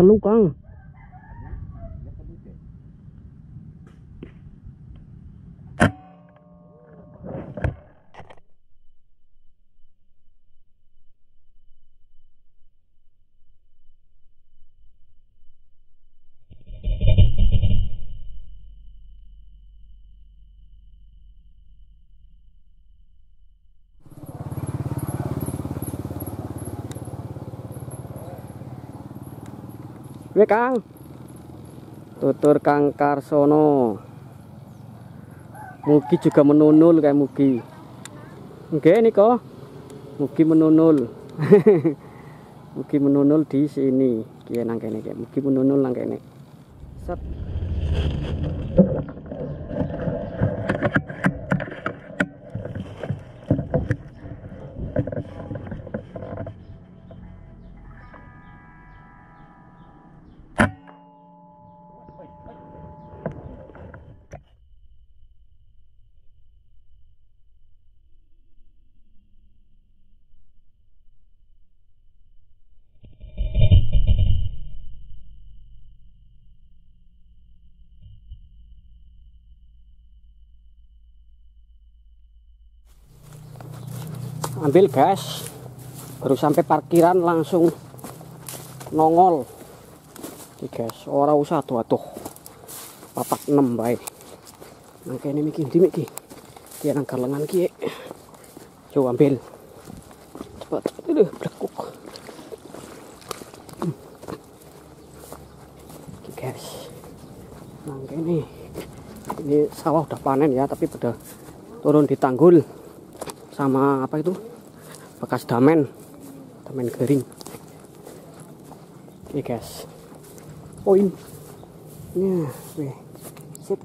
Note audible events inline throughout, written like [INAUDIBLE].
走路啊！Wih Kang. Tutur Kang Karsono. Mugi juga menunul kayak Mugi. Oke nih kok. Mugi menunul. [LAUGHS] Mugi menunul di sini. Kiye nang kene Mugi menunul nang kene. Set. Ambil gas baru sampai parkiran langsung nongol. Di gas ora usah tuh atuh papat enam baik nah ini miki di miki? Dia nang lengan kie coba ambil. Cepat cepat. Itu. Iki, guys nah ini ini sawah udah panen ya tapi udah turun di tanggul. Sama apa itu bekas damen. Damen kering. Ini guys. Poin ya weh. Sip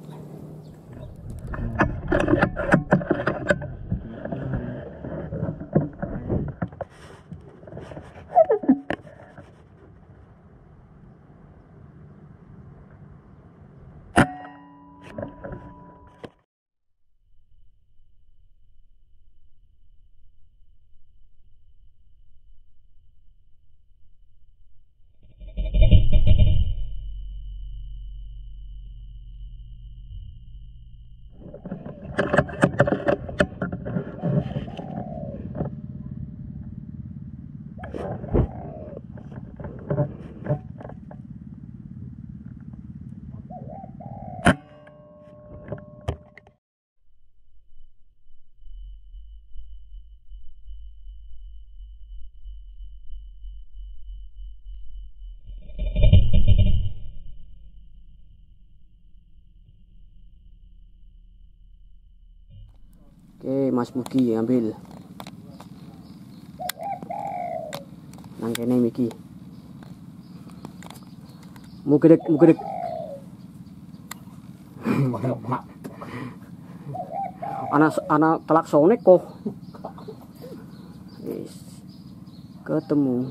Oke, Mas Mugi ambil. Nang kene Miki. Mugedek, mugedek. anak anak klaksone kok. Wis. Ketemu.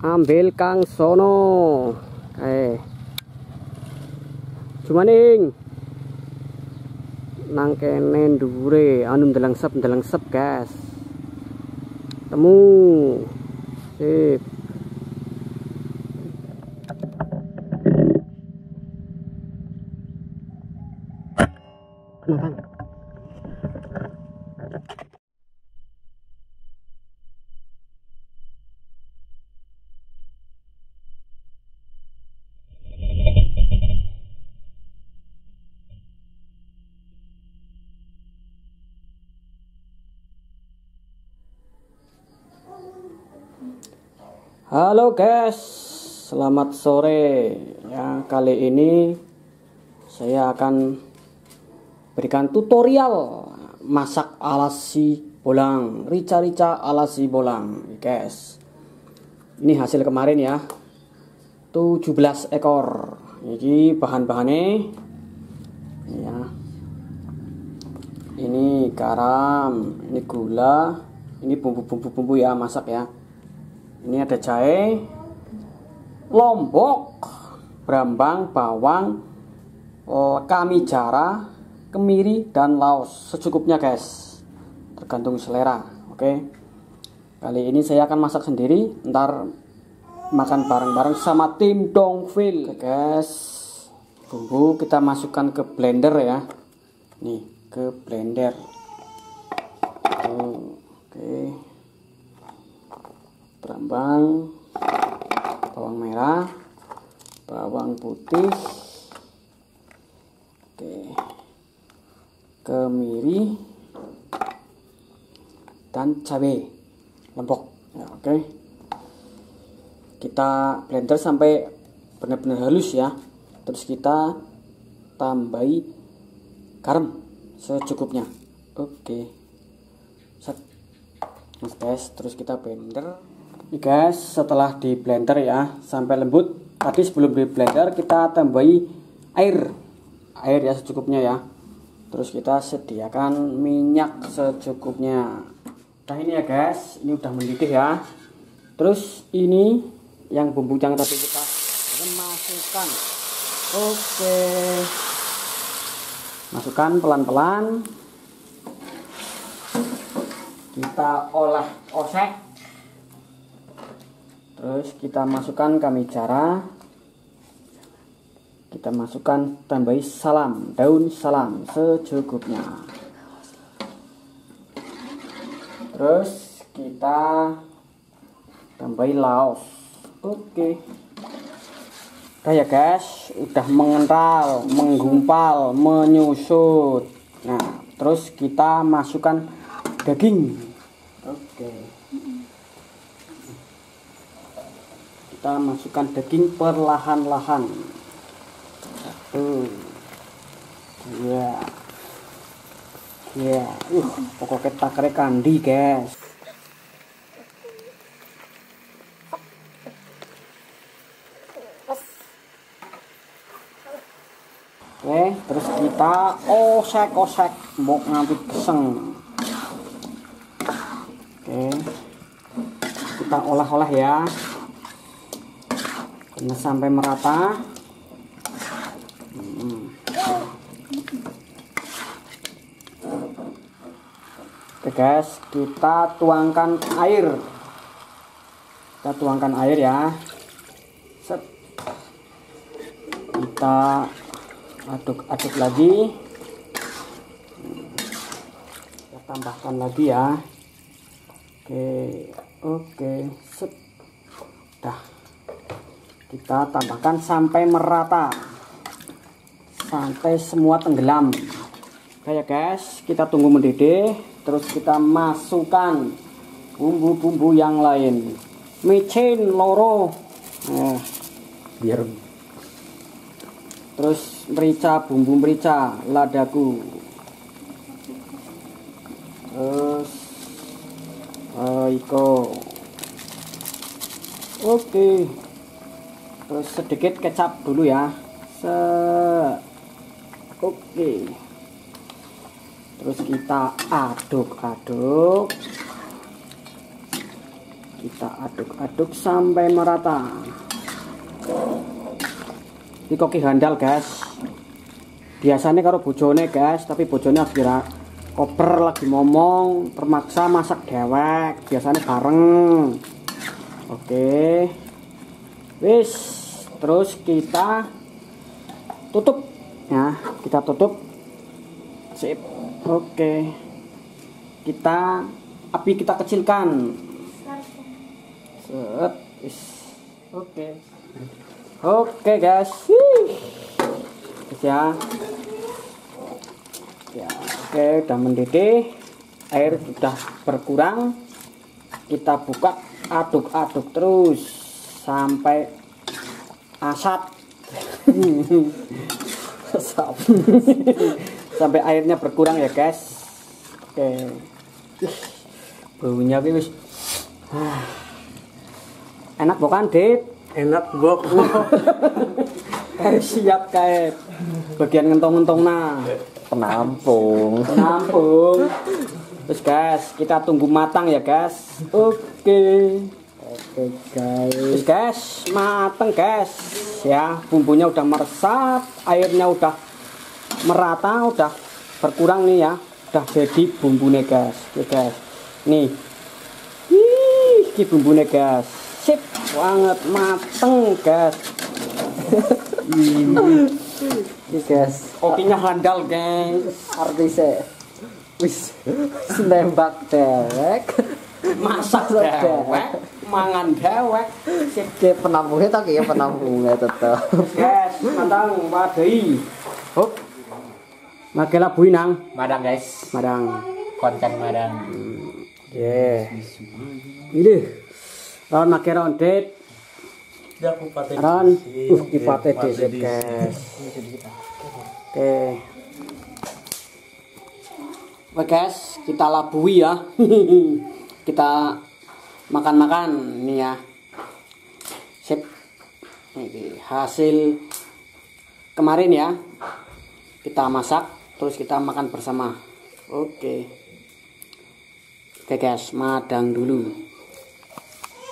Ambil Kang Sono. Eh. Cumaning nang kene dhuwure anu ndelengsep ndelengsep guys. Temu. Sip Halo guys, selamat sore. Ya, kali ini saya akan berikan tutorial masak ala si bolang rica-rica ala si bolang guys. Ini hasil kemarin ya. 17 ekor. Ini bahan-bahannya ya. Ini garam ini gula ini bumbu-bumbu-bumbu ya masak ya ini ada jahe lombok brambang bawang oh, kami jara kemiri dan laos. Secukupnya guys. Tergantung selera oke? Kali ini saya akan masak sendiri. Ntar makan bareng-bareng sama tim Dongfil guys. Bumbu kita masukkan ke blender ya. Nih ke blender. Oke berambang bawang merah. Bawang putih. Oke. Kemiri. Dan cabai lempok. Ya, oke. Kita blender sampai benar-benar halus ya. Terus kita tambahi garam secukupnya. Oke. Set. Guys terus kita blender ini guys setelah di blender ya sampai lembut. Tadi sebelum di blender kita tambahi air. Air ya secukupnya ya. Terus kita sediakan minyak secukupnya. Nah ini ya guys ini udah mendidih ya. Terus ini yang bumbu yang tadi kita masukkan. Oke. Masukkan pelan-pelan. Kita olah osek terus kita masukkan kami cara. Kita masukkan tambahi salam daun salam secukupnya. Terus kita tambahin laos. Oke. Udah ya guys. Udah mengental menggumpal menyusut. Nah terus kita masukkan daging oke kita masukkan daging perlahan-lahan satu ya Ya, uh, pokoknya takre kandi, guys. Oke, terus kita osek-osek mbok nganti keseng. Oke. Kita olah-olah ya. Ini sampai merata. Oke guys, kita tuangkan air. Kita tuangkan air ya. Set. Kita aduk-aduk lagi. Kita tambahkan lagi ya. Oke, oke, set. Dah. Kita tambahkan sampai merata. Sampai semua tenggelam. Kayak guys, kita tunggu mendidih. Terus kita masukkan bumbu-bumbu yang lain. Micin loro. Eh, biar terus merica bumbu merica ladaku. Terus uh, iko. Oke terus sedikit kecap dulu ya. Se oke. Terus kita aduk-aduk. Kita aduk-aduk sampai merata. Ini koki handal guys. Biasanya kalau bojone guys tapi bojone kira koper lagi ngomong termaksa masak dewek biasanya bareng. Oke. Wis terus kita tutup ya kita tutup sip Oke. Kita api kita kecilkan. Set. Oke. Oke, guys. Guys ya. Ya, oke, udah mendidih. Air sudah berkurang. Kita buka aduk-aduk terus sampai asat. [LAUGHS] [LAUGHS] sampai airnya berkurang ya guys. Oke. Baunya ki wis. Ah. enak bukan dit Enak bok. kayak [LAUGHS] siap kayak bagian ngentong-ngentong nah Penampung. nampung terus guys kita tunggu matang ya guys. Oke Oke guys. guys mateng guys ya bumbunya udah meresap airnya udah merata udah berkurang nih ya udah jadi bumbunya guys Oke, guys nih Ih, ini bumbunya guys sip banget mateng guys Ini guys. kopinya handal guys Artisnya. Wis. wis nembak dewek. Masak dewek mangan dewek sip Kayak penampungnya tak kayak penampungnya tetep. guys matang wadai hop Makelah bui nang Madang guys. madang Konten madang. Yeah. Ini ron make rondet. Ron, uh kipate dhisik, guys. Oke. Oke guys, kita labui ya. [LAUGHS] kita makan-makan nih ya. Sip. Ini hasil kemarin ya. Kita masak, terus kita makan bersama. Oke. Oke guys, madang dulu.